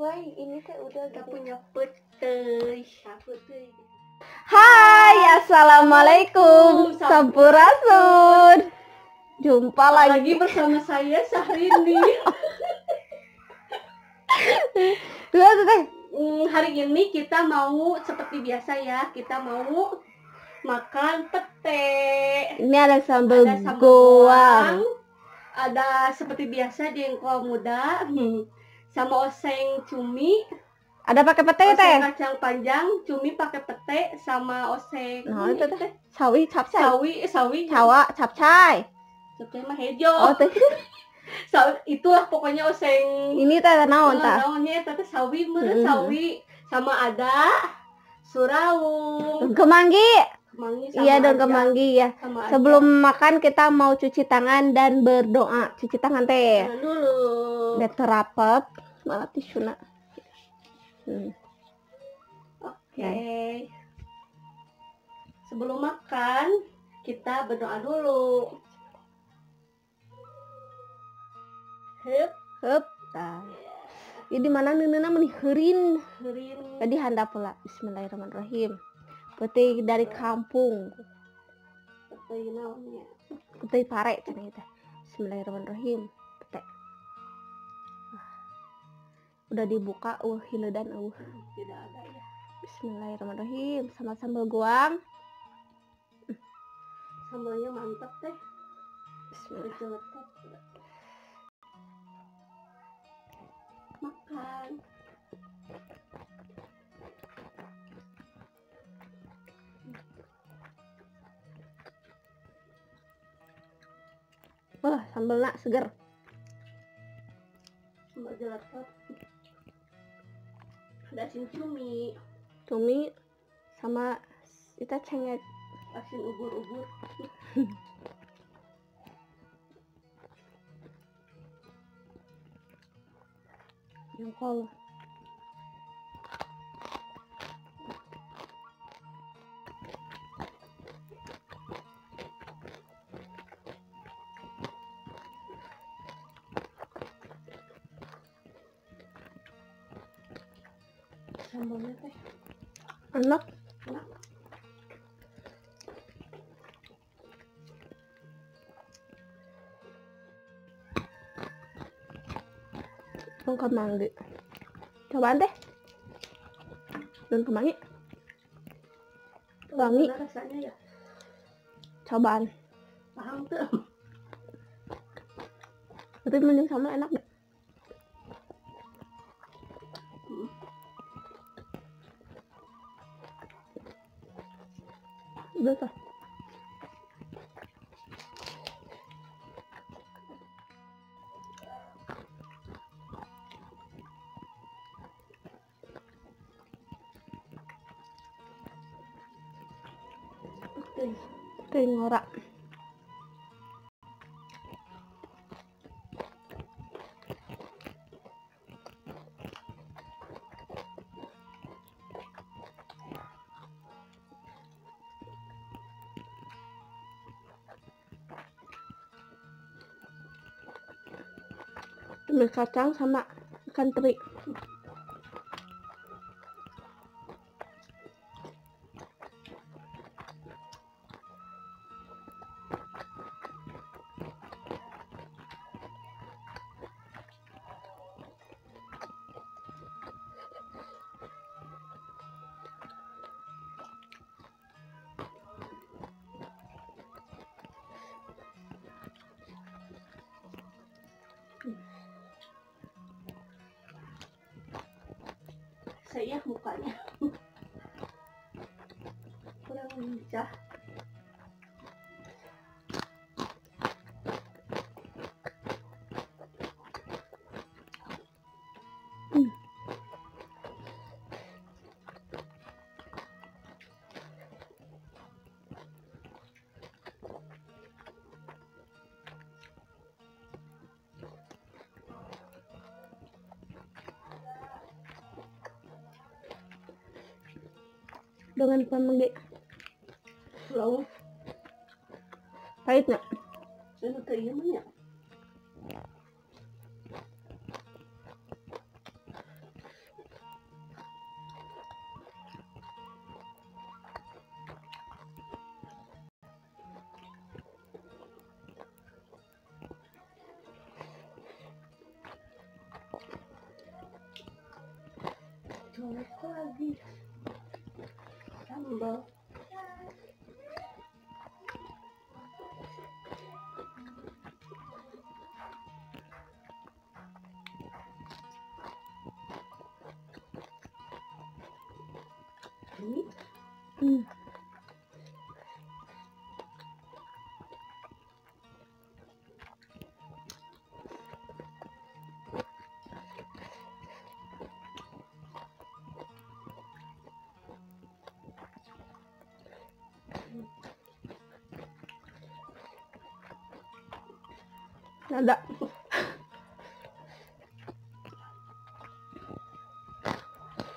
Wah, ini teh udah Kita gitu. punya putih. Hai, assalamualaikum, sampurasun. Jumpa Lagi lagi. bersama saya Syahrini. Dua teh. Hmm, hari ini kita mau seperti biasa ya, kita mau makan pete. Ini ada sambal Ada sambal goang. goang, ada seperti biasa jengkol muda, hmm, sama oseng cumi, Ada pakai pete oseng teh. kacang panjang, cumi pakai pete sama oseng Nah, itu teh. Sawi capcay. sawi, sawi, Cawa capcay. Capcay mah hejo. Oh, teh. Sawi, itulah pokoknya oseng Ini teh naon tah? naonnya teh sawi meureun Mhm. sawi sama ada suraung Kemanggi. Kemangi sama Iya dong ada, kemanggi ya. sama. Sebelum makan kita mau cuci tangan dan berdoa. Cuci tangan teh. Jangan dulu Biar terapet. Malah tisuna. Hmm. oke sebelum makan kita berdoa dulu Hup, Hup. Tah. Ini mana neunana meni heurin. herin Tadi handap pula. Bismillahirrahmanirrahim. Putih dari kampung. putih naonnya Putih pare cenah teh. Bismillahirrahmanirrahim. Pete. Ah. Udah dibuka uh hiledan uh. tidak ada ya Bismillahirrahmanirrahim. Sama sambal goang. sambalnya mantap teh Bismillah. Keceletot. makan Wah, sambalna seger. sambal jelatot ada asin cumi. Cumi sama kita cengek asin ubur-ubur jengkol. sambalnya teh Enak. enak Dong kemangi. Cobaan teh. Dong kemangi. Wangi. Gimana rasanya ya Cobaan. paham tuh Tapi mending sambal enak 那个对对我的 Tumis kacang sama ikan teri. Saya mukanya. Kurang lincah dengan pemengge Lalu? Pahit nggak? Saya kayak banyak Thank you. Colek lagi. Sambal.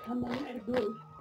Tambahin air dulu. Hmm.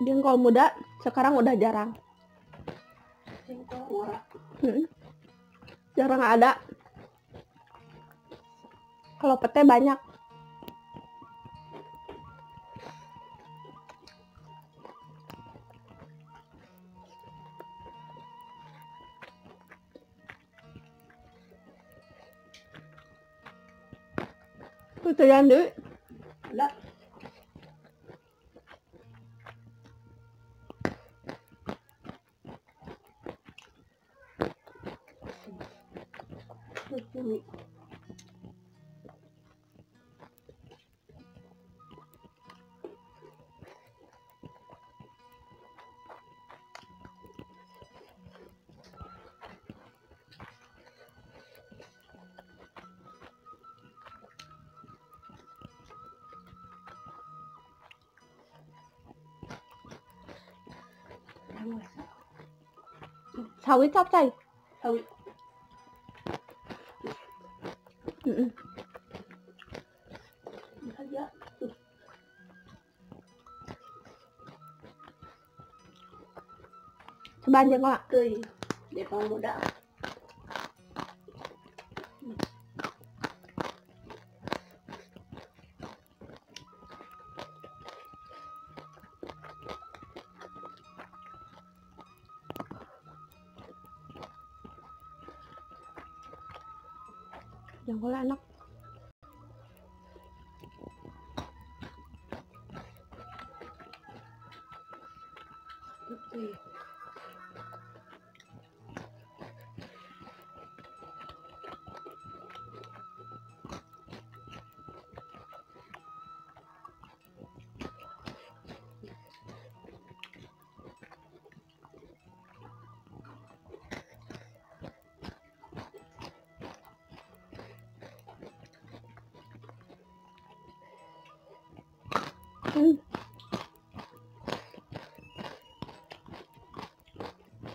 Jengkol muda sekarang udah jarang. Jengkol. Hmm. Jarang ada. Kalau pete banyak. Itu yang di 사위 탑사이 사위 응응 하지야 bạn cho con ạ? Cười để con một đỡ Depang muda. Jengkol enak. Teuy. Hmm.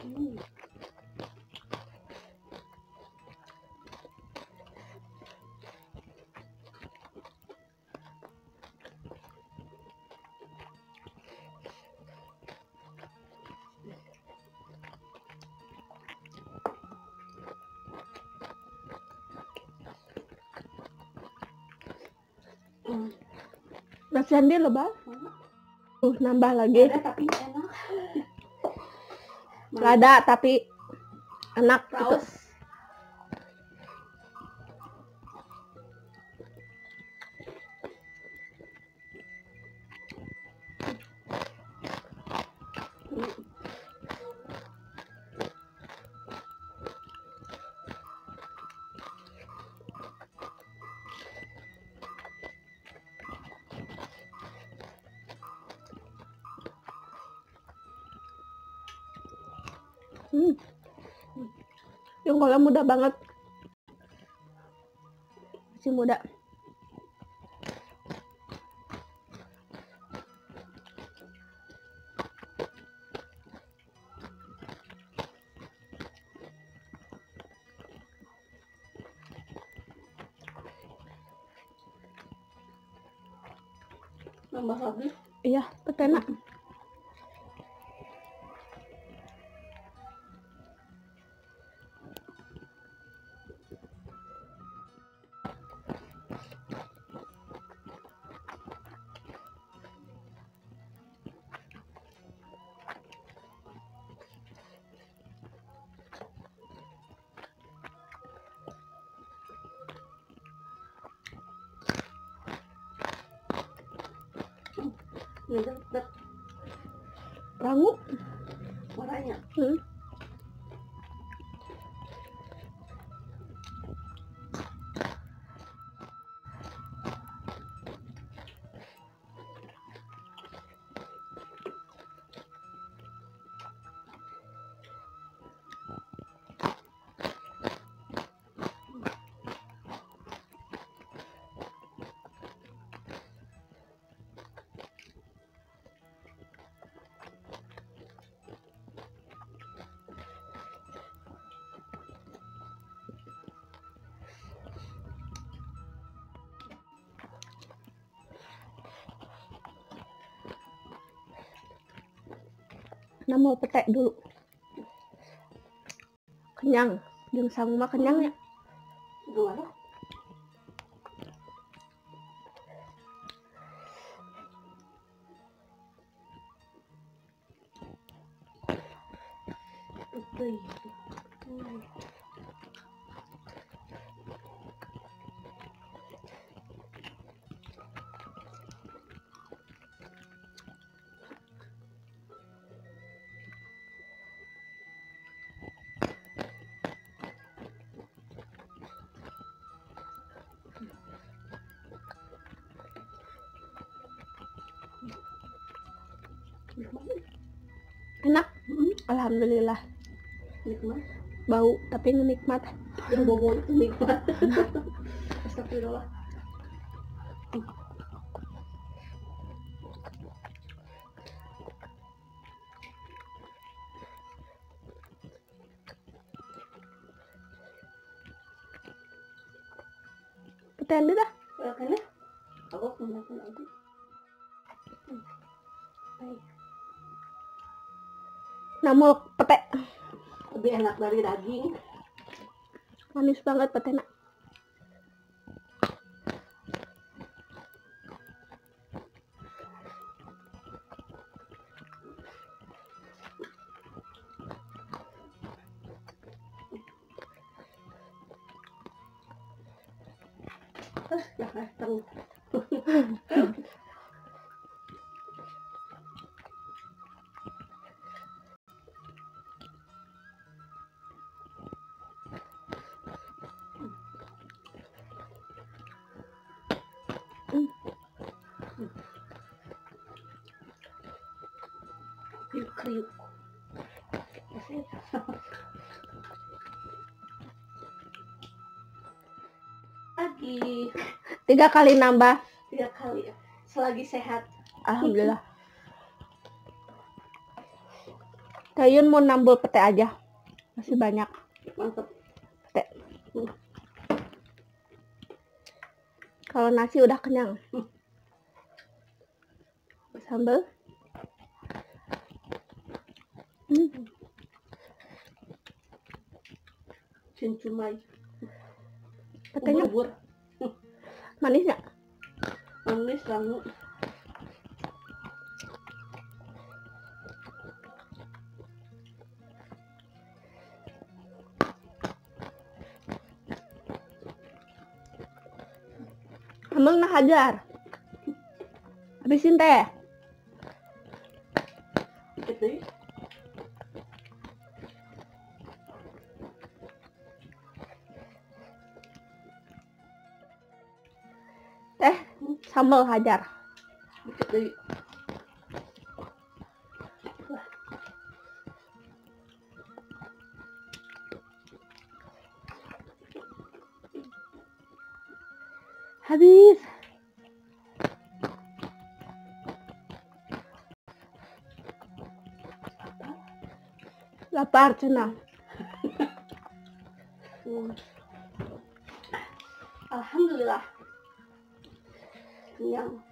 Hmm. Hmm. Nasihan dia lebah. Mana? Uh, nambah lagi. Ada tapi enak. Ada tapi enak gitu. Hmm. Jengkolnya mudah banget. masih muda nambah lagi iya petena deket rangu. Warnanya? Hmm. Nah mau petek dulu kenyang jeung sang mah kenyang ya gimana Oke. Hmm. Enak Hmm, alhamdulillah nikmat. bau tapi nikmat Yang bobo itu nikmat. Astagfirullah. peten dah Karena aku gunakan lagi. Hmm. Baik. Mau petek. Lebih enak dari daging. manis banget petena Ah, ya Tiga kali nambah. Tiga kali ya. Selagi sehat. alhamdulillah. Kayun mau nambah pete aja. Masih banyak. Mantap. pete. Kalau nasi udah kenyang. Sambal. Hmm, Cincumai. petenya? Ubur-ubur. Manis nggak? Manis banget. Emang nah hajar habisin teh. Gitu teh sambal hajar. Habis. Lapar cina. Alhamdulillah. Kenyang.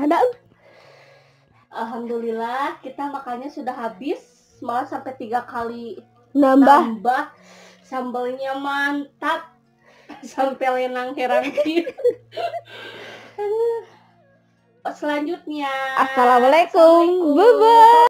Ada Alhamdulillah kita makannya sudah habis malah sampai tiga kali nambah. tambah sambalnya mantap sampai lenang Aduh. selanjutnya Assalamualaikum. Assalamualaikum. Bye bye.